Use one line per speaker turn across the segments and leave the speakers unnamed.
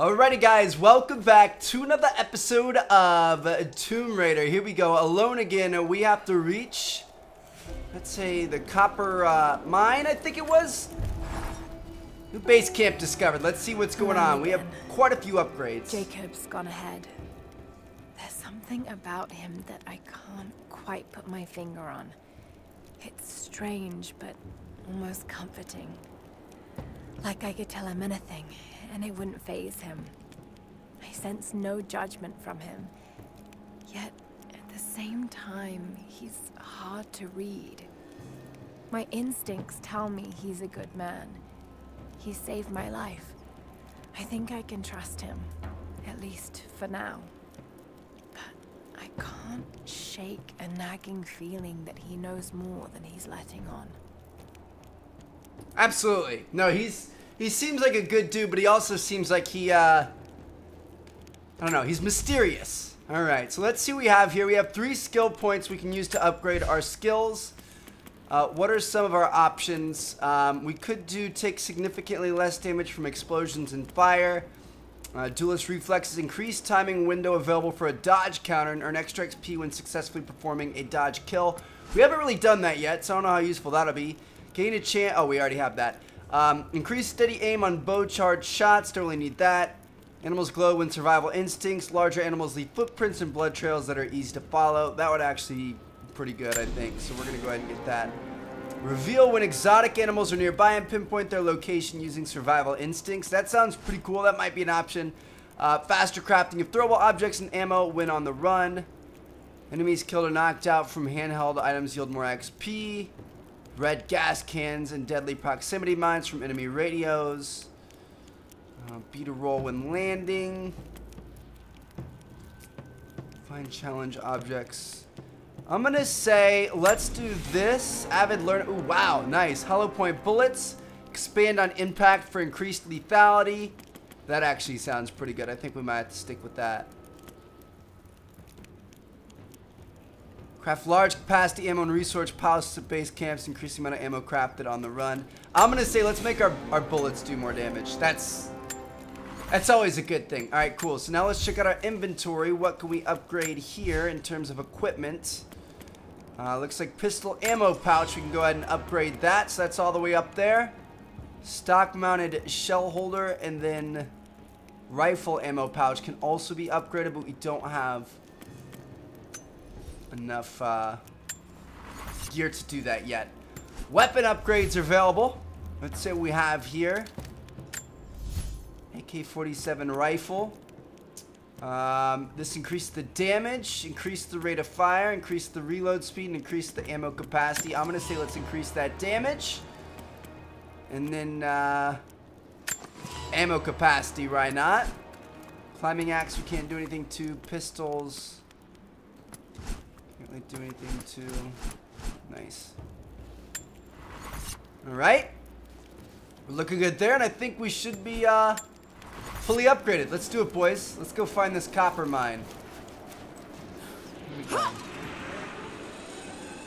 Alrighty guys, welcome back to another episode of Tomb Raider. Here we go, alone again. We have to reach, let's say, the copper uh, mine, I think it was? New base camp discovered. Let's see what's going on. We have quite a few upgrades.
Jacob's gone ahead. There's something about him that I can't quite put my finger on. It's strange, but almost comforting. Like I could tell him anything, and it wouldn't faze him. I sense no judgment from him. Yet, at the same time, he's hard to read. My instincts tell me he's a good man. He saved my life. I think I can trust him, at least for now. But I can't shake a nagging feeling that he knows more than he's letting on.
Absolutely. No, he's he seems like a good dude, but he also seems like he, uh, I don't know, he's mysterious. All right, so let's see what we have here. We have three skill points we can use to upgrade our skills. Uh, what are some of our options? Um, we could do take significantly less damage from explosions and fire. Uh, duelist reflexes increase timing window available for a dodge counter and earn extra XP when successfully performing a dodge kill. We haven't really done that yet, so I don't know how useful that'll be. Gain a chance. Oh, we already have that. Um, increase steady aim on bow charge shots. Don't really need that. Animals glow when survival instincts. Larger animals leave footprints and blood trails that are easy to follow. That would actually be pretty good, I think. So we're going to go ahead and get that. Reveal when exotic animals are nearby and pinpoint their location using survival instincts. That sounds pretty cool. That might be an option. Uh, faster crafting of throwable objects and ammo when on the run. Enemies killed or knocked out from handheld items yield more XP. Red gas cans and deadly proximity mines from enemy radios. Uh, beat a roll when landing. Find challenge objects. I'm gonna say, let's do this. Avid learn. Ooh, wow, nice. Hollow point bullets. Expand on impact for increased lethality. That actually sounds pretty good. I think we might have to stick with that. Craft large capacity ammo and resource piles at base camps, increasing amount of ammo crafted on the run. I'm gonna say let's make our, our bullets do more damage. That's that's always a good thing. Alright, cool. So now let's check out our inventory. What can we upgrade here in terms of equipment? Uh, looks like pistol ammo pouch. We can go ahead and upgrade that. So that's all the way up there. Stock mounted shell holder and then rifle ammo pouch can also be upgraded, but we don't have enough uh, gear to do that yet. Weapon upgrades are available. Let's say we have here. AK-47 rifle. Um, this increased the damage, increased the rate of fire, increased the reload speed, and increased the ammo capacity. I'm going to say let's increase that damage. And then uh, ammo capacity, why not? Climbing axe, we can't do anything to. Pistols really do anything too nice. Alright. We're looking good there, and I think we should be uh, fully upgraded. Let's do it, boys. Let's go find this copper mine.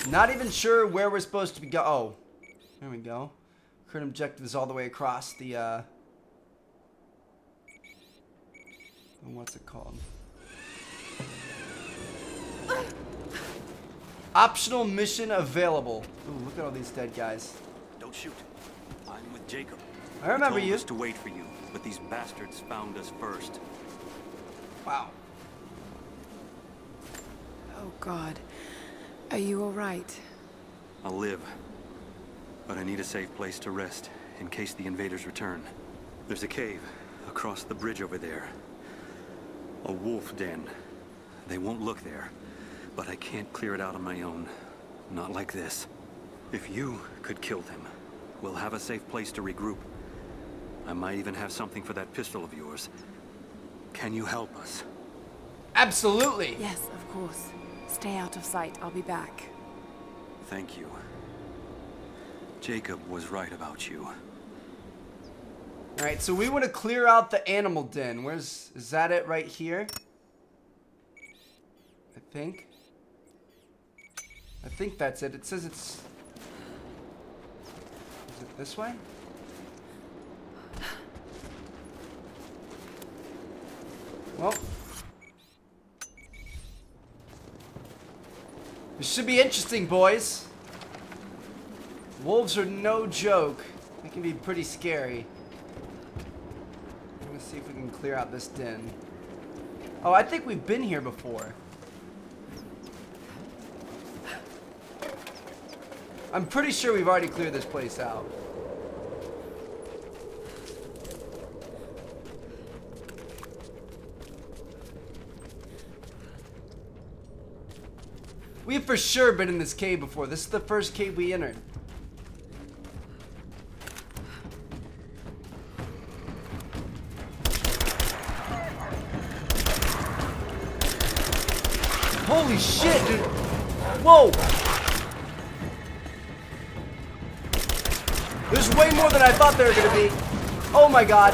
Not even sure where we're supposed to be go- Oh. There we go. Current objective is all the way across the, uh... What's it called? Optional mission available. Ooh, look at all these dead guys.
Don't shoot. I'm with Jacob.
I remember
he told
you.
us to wait for you, but these bastards found us first.
Wow.
Oh, God. Are you all right?
I'll live. But I need a safe place to rest, in case the invaders return. There's a cave across the bridge over there. A wolf den. They won't look there, but I can't clear it out on my own. Not like this. If you could kill them, we'll have a safe place to regroup. I might even have something for that pistol of yours. Can you help us?
Absolutely.
Yes, of course. Stay out of sight. I'll be back.
Thank you. Jacob was right about you.
All right, so we want to clear out the animal den. Where's is that it right here? I think. I think that's it. It says it's Is it this way? Well. This should be interesting, boys. Wolves are no joke. They can be pretty scary. Let's see if we can clear out this den. Oh, I think we've been here before. I'm pretty sure we've already cleared this place out. We've for sure been in this cave before. This is the first cave we entered. Holy shit, dude. Whoa. There's way more than I thought there were going to be. Oh my god.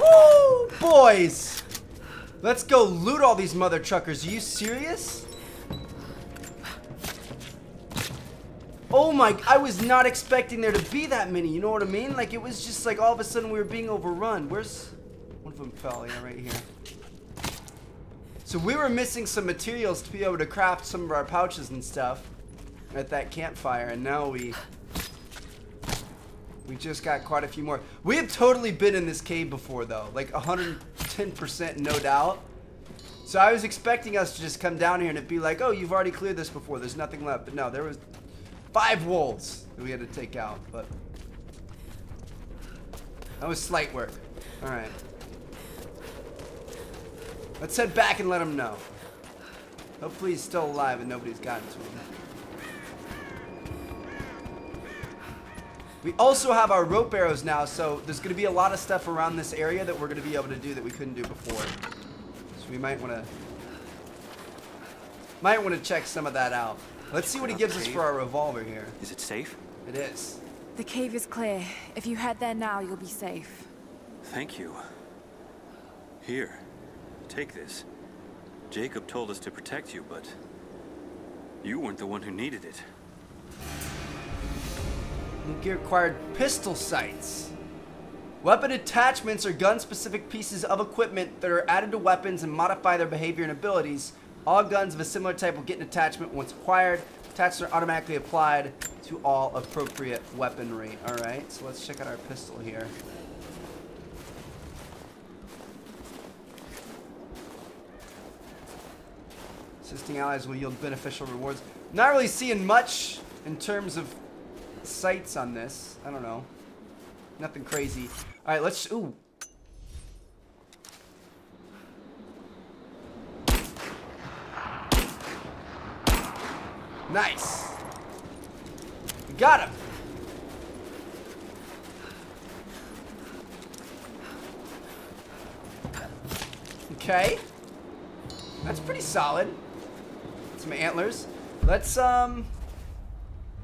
Woo, boys. Let's go loot all these mother truckers. Are you serious? Oh my, I was not expecting there to be that many, you know what I mean? Like, it was just like all of a sudden we were being overrun. Where's, one of them fell, yeah, right here. So we were missing some materials to be able to craft some of our pouches and stuff at that campfire, and now we, we just got quite a few more. We have totally been in this cave before though, like 110% no doubt. So I was expecting us to just come down here and it'd be like, oh, you've already cleared this before, there's nothing left. But no, there was Five wolves that we had to take out, but that was slight work. All right. Let's head back and let him know. Hopefully he's still alive and nobody's gotten to him. We also have our rope arrows now, so there's going to be a lot of stuff around this area that we're going to be able to do that we couldn't do before. So we might want to might want to check some of that out. Let's see what he gives us for our revolver here.
Is it safe?
It is.
The cave is clear. If you head there now, you'll be safe.
Thank you. Here, take this. Jacob told us to protect you, but you weren't the one who needed it.
Gear acquired pistol sights. Weapon attachments are gun-specific pieces of equipment that are added to weapons and modify their behavior and abilities. All guns of a similar type will get an attachment once acquired. Attachments are automatically applied to all appropriate weaponry. Alright, so let's check out our pistol here. Assisting allies will yield beneficial rewards. Not really seeing much in terms of sights on this. I don't know. Nothing crazy. Alright, let's... Ooh, Nice. Got him. Okay. That's pretty solid. Some antlers. Let's, um...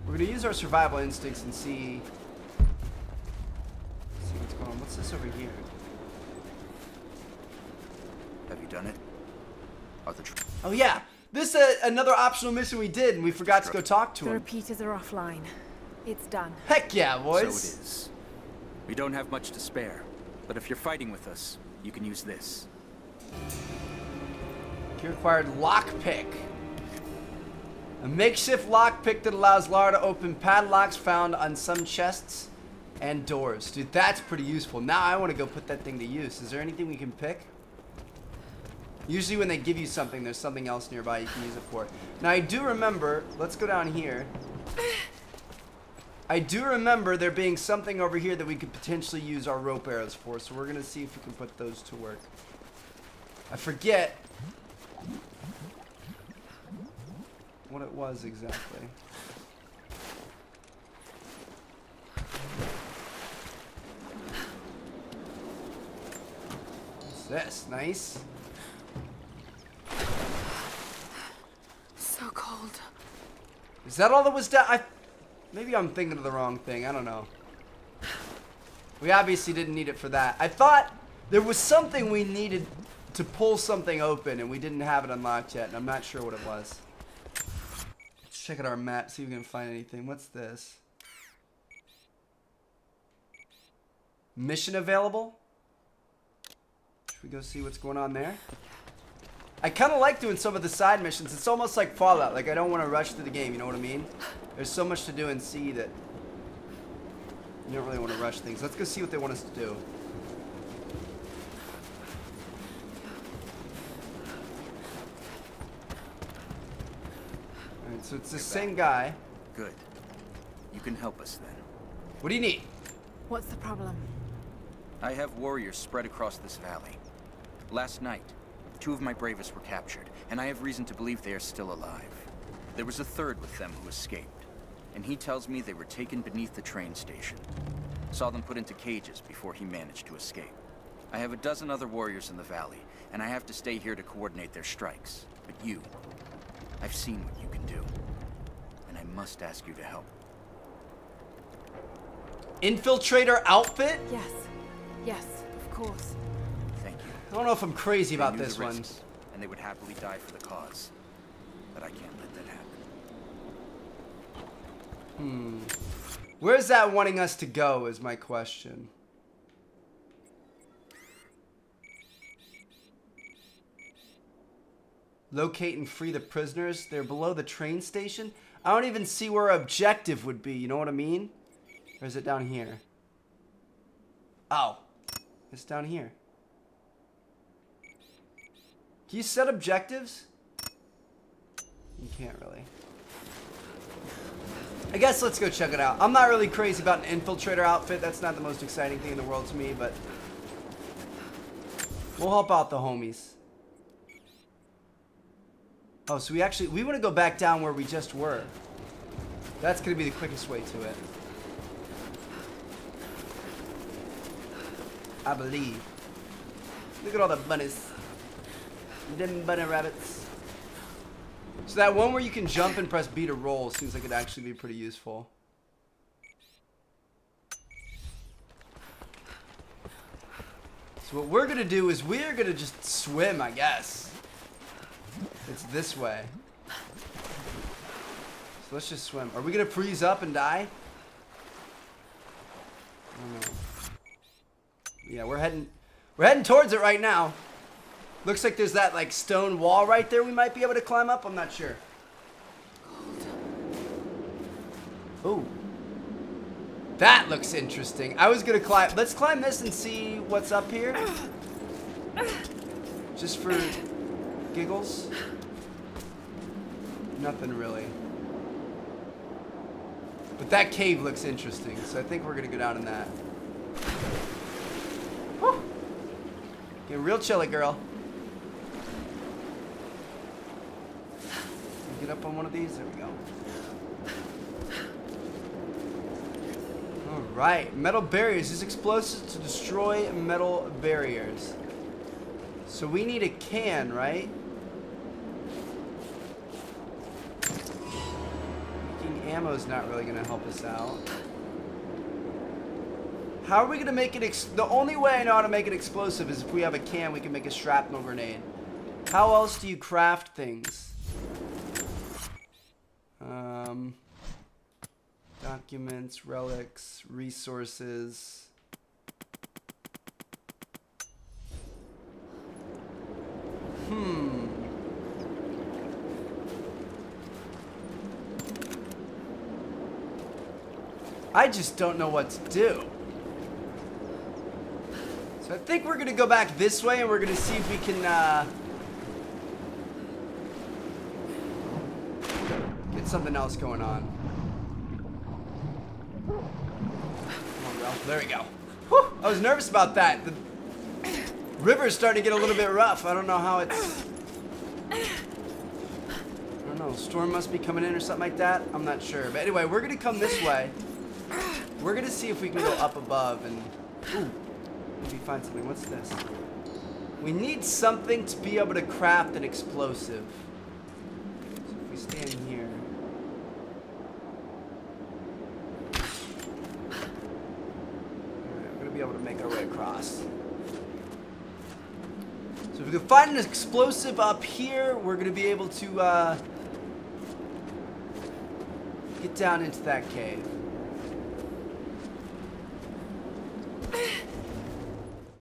We're gonna use our survival instincts and see... See what's going on. What's this over here?
Have you done it? Are the
oh yeah, this is uh, another optional mission we did, and we forgot to go talk to
the
him.
The repeaters are offline. It's done.
Heck yeah, boys.
So it is. We don't have much to spare, but if you're fighting with us, you can use this.
You acquired lockpick. A makeshift lockpick that allows Lara to open padlocks found on some chests and doors. Dude, that's pretty useful. Now I want to go put that thing to use. Is there anything we can pick? Usually when they give you something, there's something else nearby you can use it for. Now I do remember, let's go down here. I do remember there being something over here that we could potentially use our rope arrows for, so we're going to see if we can put those to work. I forget what it was exactly. What's this? Nice. So cold. Is that all that was done? I, maybe I'm thinking of the wrong thing. I don't know. We obviously didn't need it for that. I thought there was something we needed to pull something open and we didn't have it unlocked yet and I'm not sure what it was check out our map, see if we can find anything. What's this? Mission available? Should we go see what's going on there? I kind of like doing some of the side missions. It's almost like Fallout. Like, I don't want to rush through the game, you know what I mean? There's so much to do and see that you don't really want to rush things. Let's go see what they want us to do. So it's the same guy.
Good. You can help us then.
What do you need?
What's the problem?
I have warriors spread across this valley. Last night, two of my bravest were captured, and I have reason to believe they are still alive. There was a third with them who escaped, and he tells me they were taken beneath the train station. Saw them put into cages before he managed to escape. I have a dozen other warriors in the valley, and I have to stay here to coordinate their strikes. But you, I've seen what you can do, and I must ask you to help.
Infiltrator outfit?
Yes. Yes, of course.
Thank you.
I don't know if I'm crazy
They
about this
the
one.
and they would happily die for the cause. But I can't let that happen. Hmm.
Where's that wanting us to go is my question. Locate and free the prisoners. They're below the train station. I don't even see where objective would be. You know what I mean? Or is it down here? Oh. It's down here. Can you set objectives? You can't really. I guess let's go check it out. I'm not really crazy about an infiltrator outfit. That's not the most exciting thing in the world to me, but we'll help out the homies. Oh, so we actually we want to go back down where we just were. That's going to be the quickest way to it. I believe. Look at all the bunnies. Them bunny rabbits. So that one where you can jump and press B to roll seems like it'd actually be pretty useful. So what we're gonna do is we're gonna just swim, I guess. It's this way. So let's just swim. Are we gonna freeze up and die? Yeah, we're heading we're heading towards it right now. Looks like there's that like stone wall right there we might be able to climb up. I'm not sure. Oh. That looks interesting. I was gonna climb. Let's climb this and see what's up here. Just for giggles. Nothing really. But that cave looks interesting, so I think we're gonna go down in that. Whew. Get real chilly, girl. Get up on one of these. There we go. All right, metal barriers. Use explosives to destroy metal barriers. So we need a can, right? Is not really going to help us out. How are we going to make it? Ex the only way I know how to make it explosive is if we have a can, we can make a shrapnel grenade. How else do you craft things? Um, documents, relics, resources. Hmm. I just don't know what to do. So I think we're gonna go back this way and we're gonna see if we can, uh, get something else going on. On, Ralph. There we go. Whew, I was nervous about that. The river's starting to get a little bit rough. I don't know how it's... I don't know. Storm must be coming in or something like that. I'm not sure. But anyway, we're going to come this way. We're to see if we can go up above and... Ooh. Maybe find something. What's this? We need something to be able to craft an explosive. So if we stand here... Alright, we're gonna be able to make our way across. So if we can find an explosive up here, we're gonna be able to uh, get down into that cave.